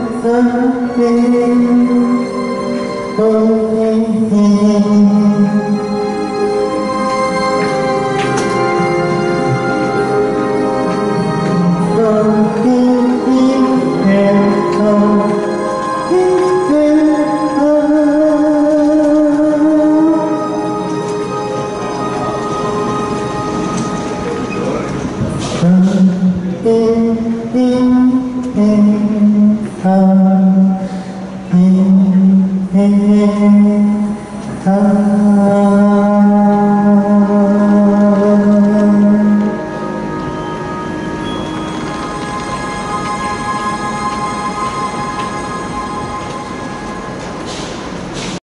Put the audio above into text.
something, something. Hã?